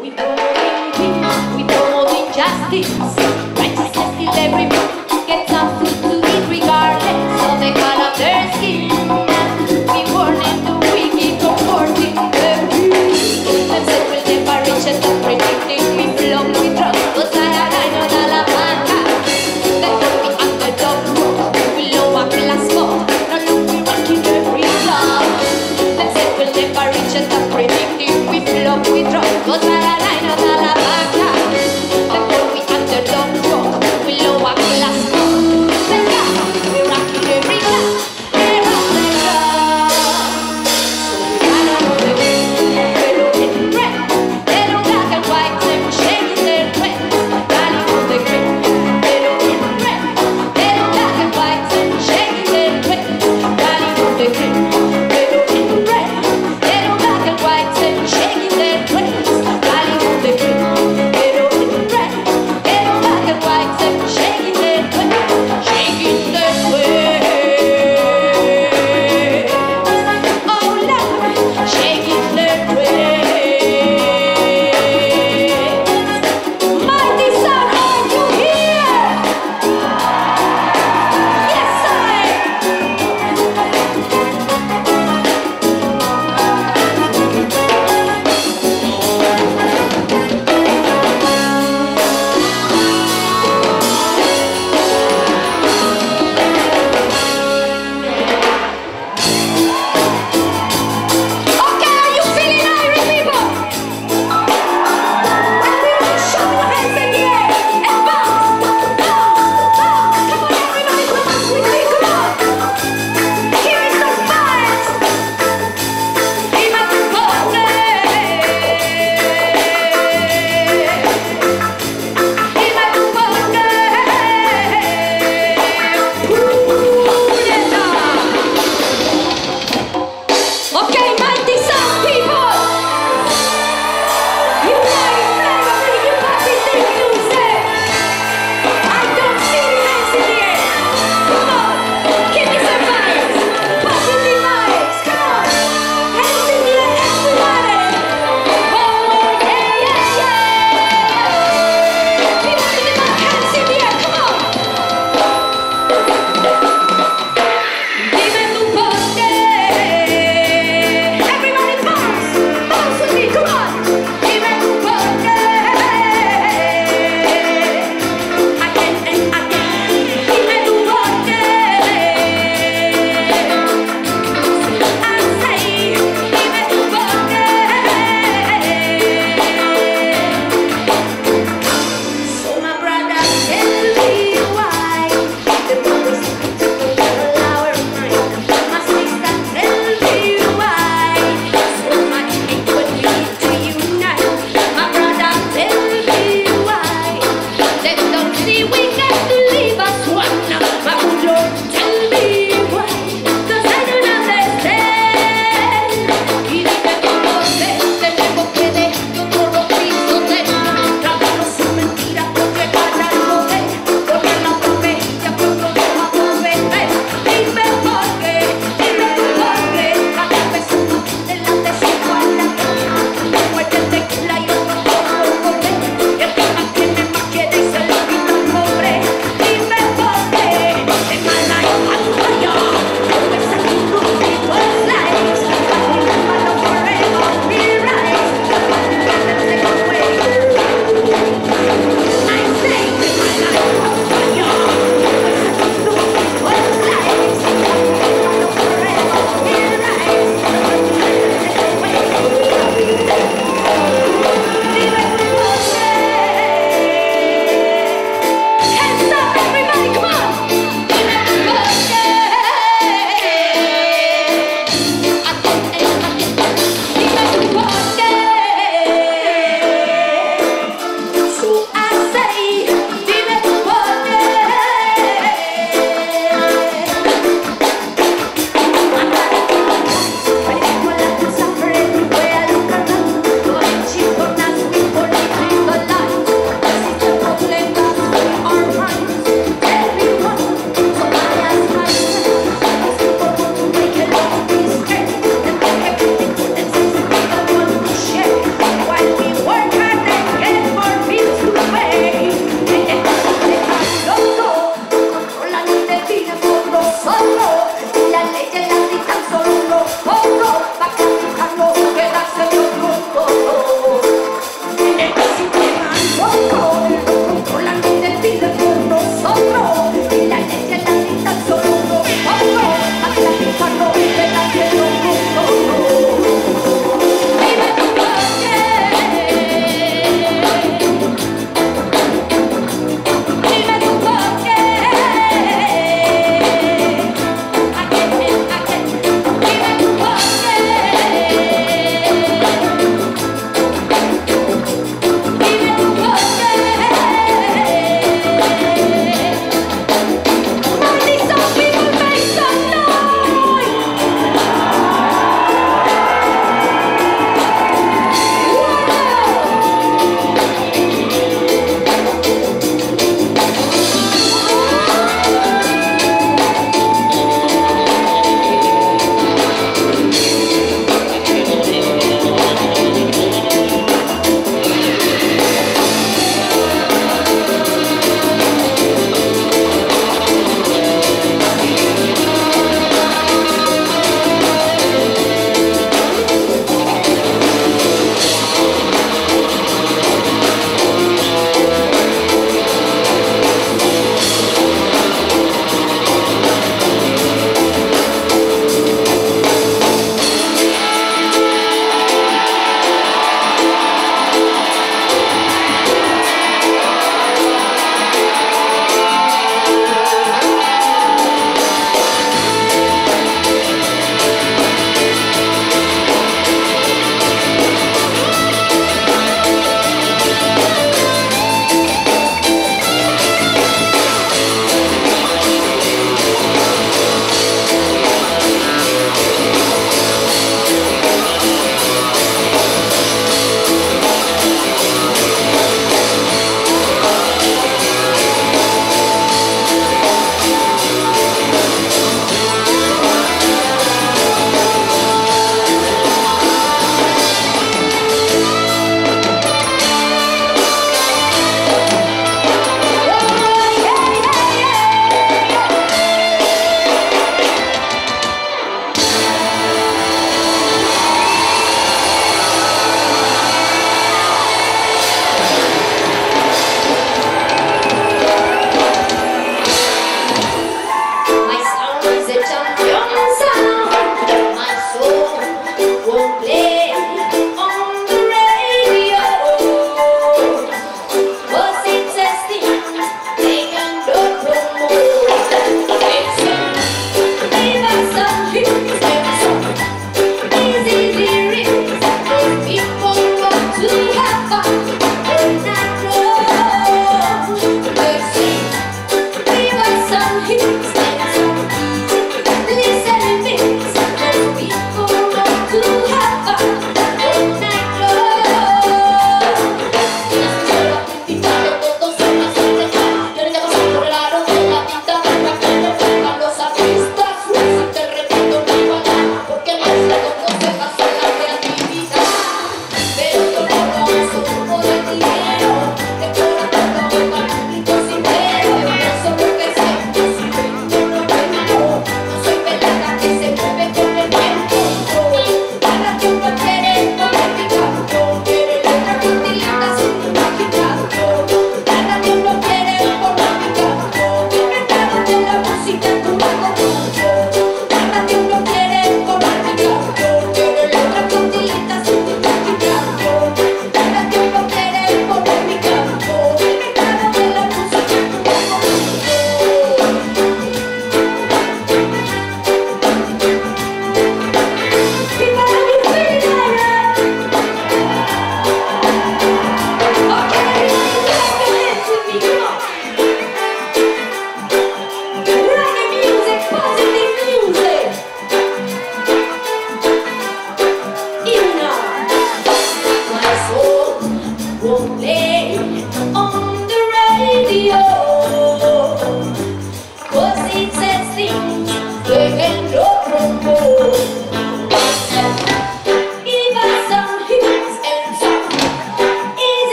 We promoting peace, we promoting justice. Righteousness till everyone